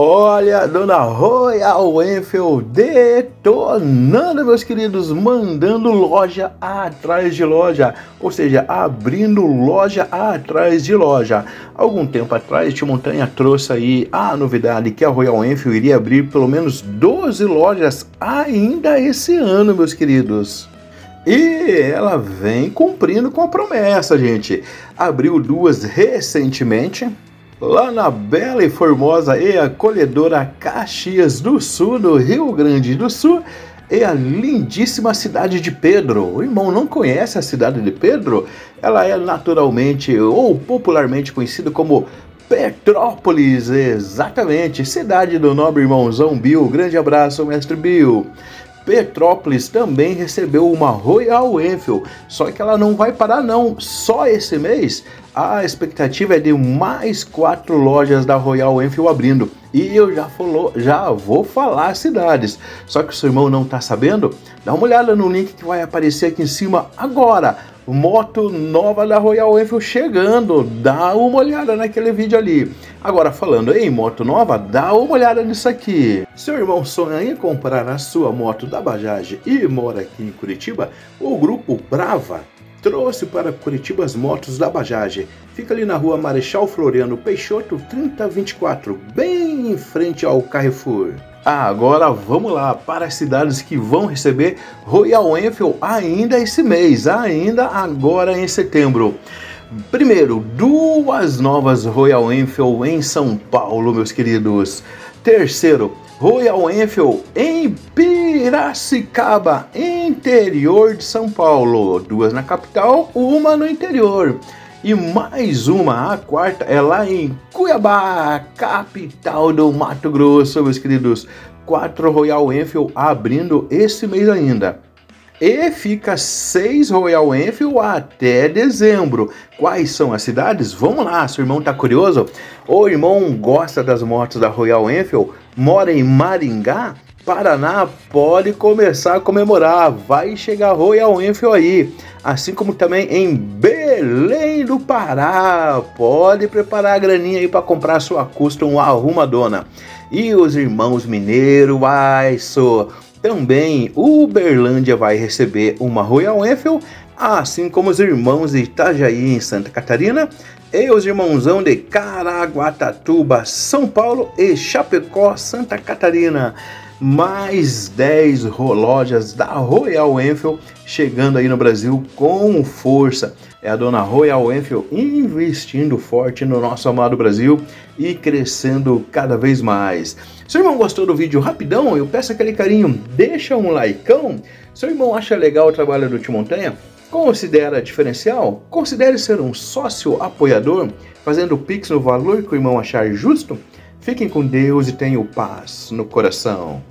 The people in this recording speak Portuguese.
Olha, Dona Royal Enfield detonando, meus queridos, mandando loja atrás de loja, ou seja, abrindo loja atrás de loja. Algum tempo atrás, Tio Montanha trouxe aí a novidade que a Royal Enfield iria abrir pelo menos 12 lojas ainda esse ano, meus queridos. E ela vem cumprindo com a promessa, gente. Abriu duas recentemente, lá na bela e formosa e acolhedora Caxias do Sul, no Rio Grande do Sul, e a lindíssima cidade de Pedro. O irmão não conhece a cidade de Pedro? Ela é naturalmente ou popularmente conhecida como Petrópolis, exatamente, cidade do nobre irmãozão Bill. Grande abraço, mestre Bill. Petrópolis também recebeu uma Royal Enfield, só que ela não vai parar não, só esse mês a expectativa é de mais quatro lojas da Royal Enfield abrindo. E eu já, falou, já vou falar as cidades. Só que o seu irmão não está sabendo? Dá uma olhada no link que vai aparecer aqui em cima agora. Moto nova da Royal Enfield chegando. Dá uma olhada naquele vídeo ali. Agora falando em moto nova, dá uma olhada nisso aqui. Seu irmão sonha em comprar a sua moto da Bajaj e mora aqui em Curitiba? O grupo Brava trouxe para Curitiba as motos da Bajaj. Fica ali na rua Marechal Floriano Peixoto 3024, bem em frente ao Carrefour. Agora vamos lá para as cidades que vão receber Royal Enfield ainda esse mês, ainda agora em setembro. Primeiro, duas novas Royal Enfield em São Paulo, meus queridos. Terceiro, Royal Enfield em Piracicaba, interior de São Paulo. Duas na capital, uma no interior. E mais uma, a quarta, é lá em Cuiabá, capital do Mato Grosso, meus queridos. Quatro Royal Enfield abrindo esse mês ainda. E fica seis Royal Enfield até dezembro. Quais são as cidades? Vamos lá, seu irmão tá curioso? O irmão gosta das motos da Royal Enfield? Mora em Maringá? Paraná pode começar a comemorar, vai chegar Royal Enfield aí, assim como também em Belém do Pará, pode preparar a graninha aí para comprar sua custom arrumadona. E os irmãos Mineiro, ai, sou também Uberlândia vai receber uma Royal Enfield, assim como os irmãos de Itajaí em Santa Catarina e os irmãozão de Caraguatatuba, São Paulo e Chapecó, Santa Catarina. Mais 10 lojas da Royal Enfield chegando aí no Brasil com força. É a dona Royal Enfield investindo forte no nosso amado Brasil e crescendo cada vez mais. Seu irmão gostou do vídeo rapidão? Eu peço aquele carinho, deixa um likeão. Seu irmão acha legal o trabalho do Tio Montanha? Considera diferencial? Considere ser um sócio apoiador, fazendo o Pix no valor que o irmão achar justo? Fiquem com Deus e tenham paz no coração.